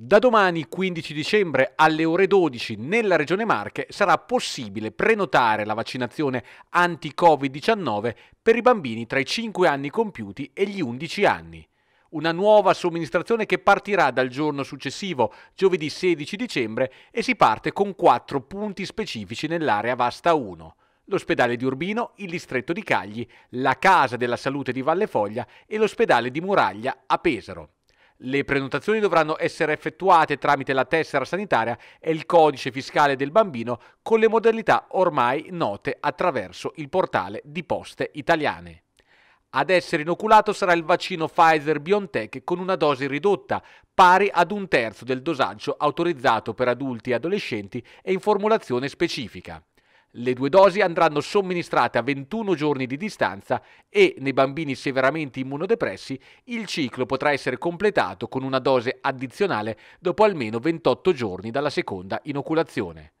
Da domani 15 dicembre alle ore 12 nella Regione Marche sarà possibile prenotare la vaccinazione anti-Covid-19 per i bambini tra i 5 anni compiuti e gli 11 anni. Una nuova somministrazione che partirà dal giorno successivo, giovedì 16 dicembre, e si parte con quattro punti specifici nell'area Vasta 1 l'ospedale di Urbino, il distretto di Cagli, la Casa della Salute di Valle Foglia e l'ospedale di Muraglia a Pesaro. Le prenotazioni dovranno essere effettuate tramite la tessera sanitaria e il codice fiscale del bambino con le modalità ormai note attraverso il portale di Poste Italiane. Ad essere inoculato sarà il vaccino Pfizer BioNTech con una dose ridotta, pari ad un terzo del dosaggio autorizzato per adulti e adolescenti e in formulazione specifica. Le due dosi andranno somministrate a 21 giorni di distanza e nei bambini severamente immunodepressi il ciclo potrà essere completato con una dose addizionale dopo almeno 28 giorni dalla seconda inoculazione.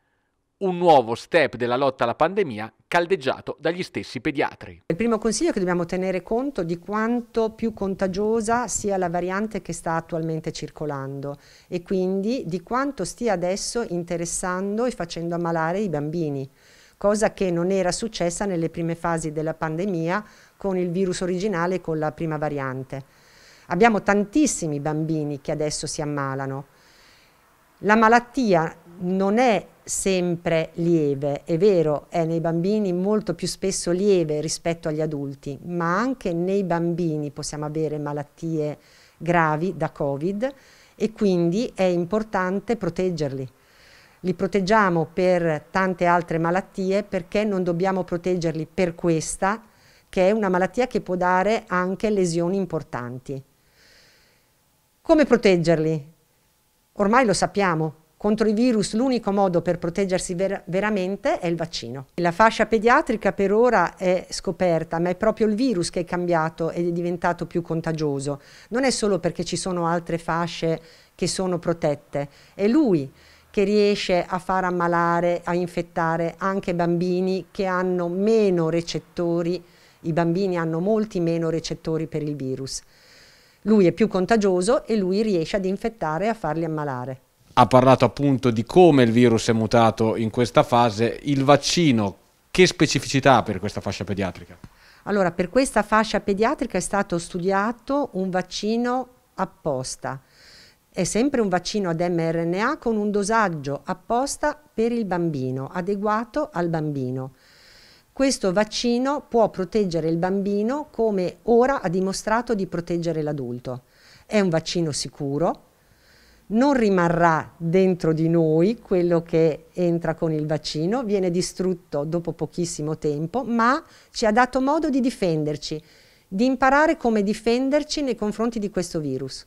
Un nuovo step della lotta alla pandemia caldeggiato dagli stessi pediatri. Il primo consiglio è che dobbiamo tenere conto di quanto più contagiosa sia la variante che sta attualmente circolando e quindi di quanto stia adesso interessando e facendo ammalare i bambini cosa che non era successa nelle prime fasi della pandemia con il virus originale e con la prima variante. Abbiamo tantissimi bambini che adesso si ammalano. La malattia non è sempre lieve, è vero, è nei bambini molto più spesso lieve rispetto agli adulti, ma anche nei bambini possiamo avere malattie gravi da Covid e quindi è importante proteggerli li proteggiamo per tante altre malattie perché non dobbiamo proteggerli per questa, che è una malattia che può dare anche lesioni importanti. Come proteggerli? Ormai lo sappiamo, contro i virus l'unico modo per proteggersi ver veramente è il vaccino. La fascia pediatrica per ora è scoperta, ma è proprio il virus che è cambiato ed è diventato più contagioso. Non è solo perché ci sono altre fasce che sono protette, è lui che riesce a far ammalare, a infettare anche bambini che hanno meno recettori, i bambini hanno molti meno recettori per il virus. Lui è più contagioso e lui riesce ad infettare e a farli ammalare. Ha parlato appunto di come il virus è mutato in questa fase, il vaccino, che specificità ha per questa fascia pediatrica? Allora, per questa fascia pediatrica è stato studiato un vaccino apposta è sempre un vaccino ad mRNA con un dosaggio apposta per il bambino, adeguato al bambino. Questo vaccino può proteggere il bambino come ora ha dimostrato di proteggere l'adulto. È un vaccino sicuro, non rimarrà dentro di noi quello che entra con il vaccino, viene distrutto dopo pochissimo tempo, ma ci ha dato modo di difenderci, di imparare come difenderci nei confronti di questo virus.